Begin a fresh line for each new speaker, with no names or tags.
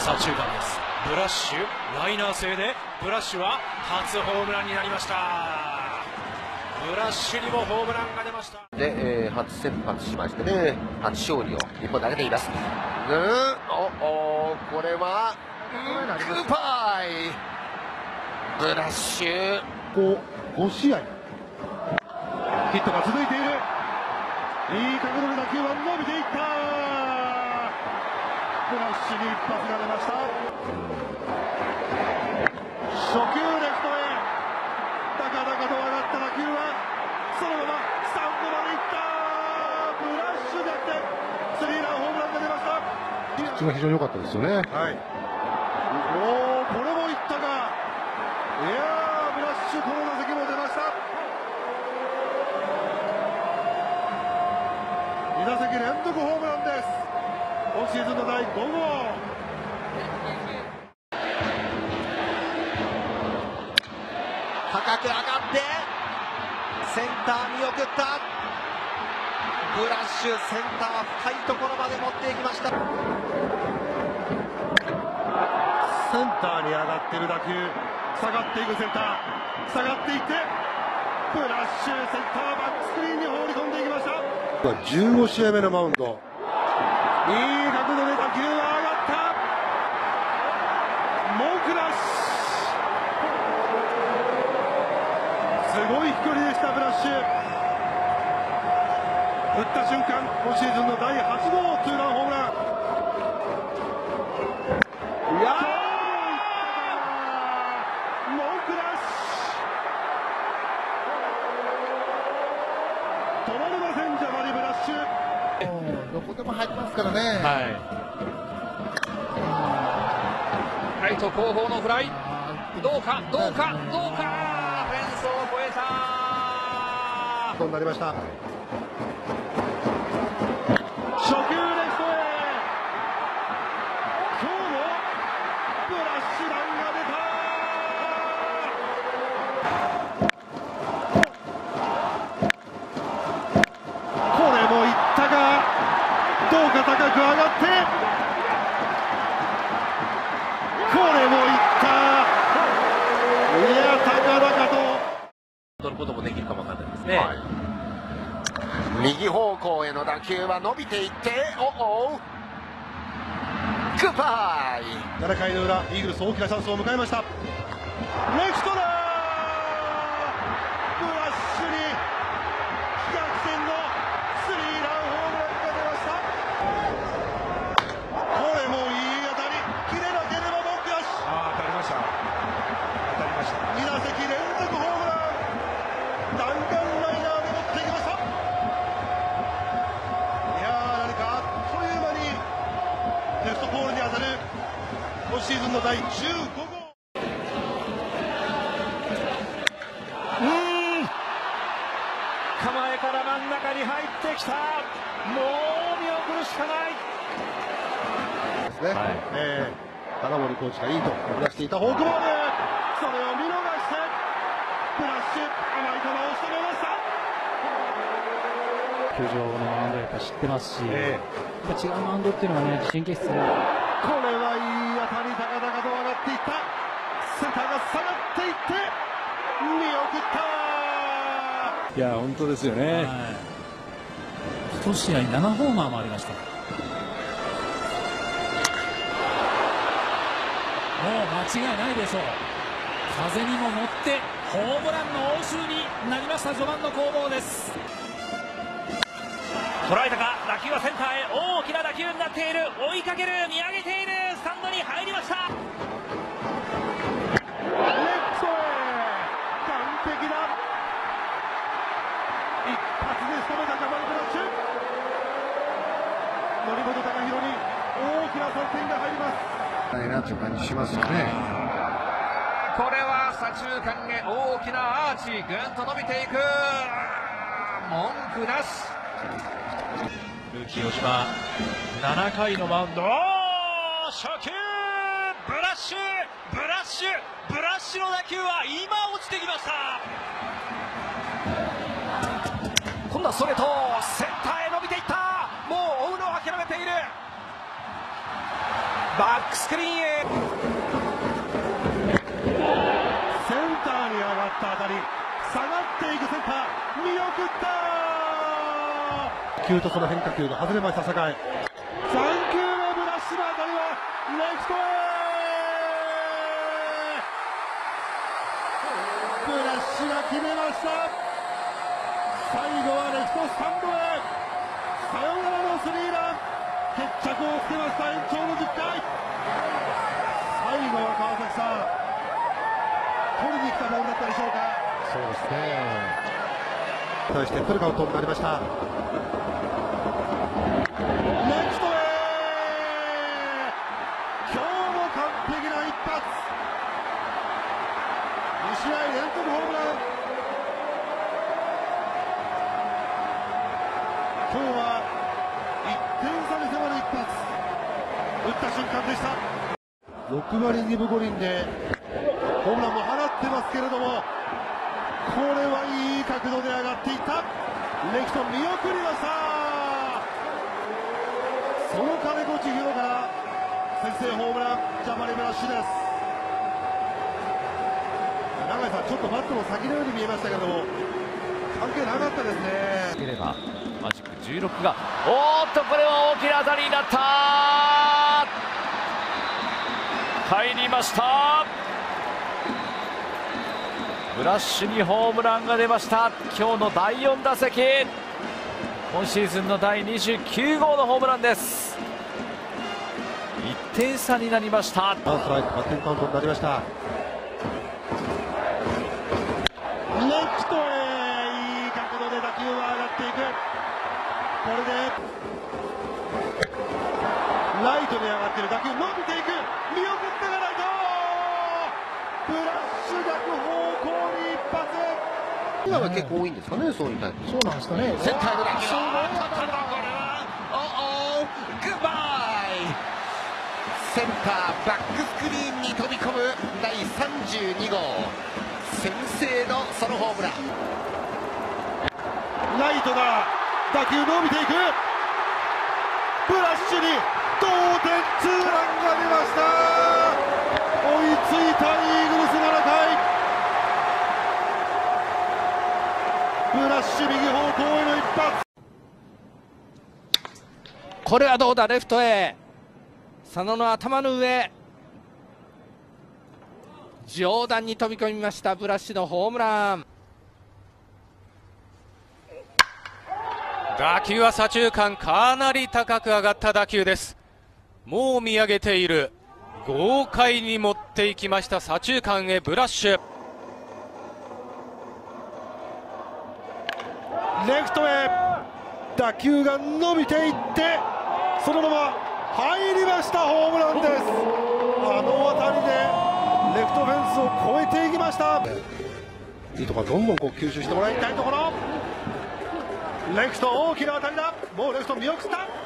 左中間です。ブラッシュ。ライナー性でブラッシュは初ホームランになりました。ブラッシュにもホームランが出ました。
で、えー、初先発しましてね初勝利を日本投げています。うんおおこれはグーパイ。ブラッシュ。
こう5試合。ヒットが続いている。いい角度で打球は伸びていったブラッシュに一発が出ました。初球レフトへ。高々と上がった打球はそのままスタンドまで行った。ブラッシュ逆転スリーランホームランが出ました。
が非常に良かったですよね。
はい。おおこれもいったか。いやーブラッシュ。この打席も出ました。2打席連続ホームラン今シーズンの第5号。
高く上がってセンター見送った。ブラッシュセンター深いところまで持っていきました。
センターに上がってる打球。下がっていくセンター。下がっていってブラッシュセンターバックスクリーンに放り込んでいきました。
15試合目のマウンド。
いい角度で打球は上がった文句なしすごい飛距離でしたブラッシュ打った瞬間今シーズンの第8号ツーランホームランいやー文句なし止まりませんジャマリブラッシュ。
どこでも入りますからね。
はい。ライト後方のフライ。どうかどうかどうか。フェンスを越えた。
となりました。初球レフトへ今日もブラッシュ弾が出たこれもいったがどうか高く上がってこれもいったいや高々と
取ることもでですね、右方向への打球は伸びていっておお。グッバイ。
7回の裏イーグルス大きなチャンスを迎えました。レフト今シーズンの第15号うーん構えから真ん中に入ってきたもう見送るしかない
ですね。
えー金森コーチがいいとしていたフォークボールそれを見逃してブラッシュ甘い球を仕留めました
球場のマウンドやっぱ知ってますし、
え
やっぱ違うマウンドっていうのはね、神経質な
これはいい当たり高々と上がっていったセンターが下がっていって見送った
いや、本当ですよね。
一試合7ホーマーもありました。もう間違いないでしょう。風にも乗ってホームランの応酬になりました序盤の攻防です。
捉えたか打球はセンターへ大きな打球になっている追いかける見上げているスタンドに入りました。
レフトへ完璧だ。一発で仕留めたジャマルブラッシュ則本貴弘に。大きな3点が入ります。
ないなという感じします。よね。
これは左中間へ大きなアーチぐんと伸びていく。文句なし。ルーキー小島7回のマウンド初球ブラッシュブラッシュブラッシュの打球は今落ちてきました。今度はストレートセンターへ伸びていった。もう追うのを諦めている。バックスクリーンへ。
センターに上がった当たり。下がっていくセンター。見送った。球とその変化球が外れました酒井3球目ブラッシュの当たりはレフトへブラッシュが決めました。最後はレフトスタンドへ。サヨナラのスリーラン。決着をつけました延長の10回最後は川崎さん。取りに来たボールだったでしょうか。そうですね。対してフルカウントになりました。レフトへ。今日も完璧な一発。2試合連続ホームラン今日は1点差に迫る一発。打った瞬間でした。6割2分5厘でホームランも放ってますけれどもこれはいい角度で上がっていった。レフト見送りました。その金子千尋から先制ホームランジャパリブラッシュです。永井さんちょっとバットの先のように見えましたけれども。関係なかったですね。
ければマジック16がおーっとこれは大きな当たりになった。入りました。ブラッシュにホームランが出ました。今日の第4打席。今シーズンの第29号のホームランです。1点差になりました。
ワンストライクバッティングカウントになりましたレフトへいい角度で打球は上がっていくこれでライトに上がってる打球伸びていく？見送ってがライトブラッシュ逆方向に一発
今は結構多いんですかね、そういうタイプ。
そうなんですかね。
センターの打球は、おお、グッバイセンターバックスクリーンに飛び込む第32号。先制のソロホームラン
ライトだ打球伸びていく。ブラッシュに同点ツーランが出ました。追いついたイーグルス7回ブラッシュ右方向への一発。
これはどうだ？レフトへ。佐野の頭の上。上段に飛び込みました。ブラッシュのホームラン。
打球は左中間かなり高く上がった打球です。もう見上げている。豪快に持っていきました。左中間へブラッシュ。
レフトへ打球が伸びていってそのまま入りましたホームランです。あの当たりでレフトフェンスを越えていきました。いいところどんどんこう吸収してもらいたいところレフト大きな当たりだ。もうレフト見送った。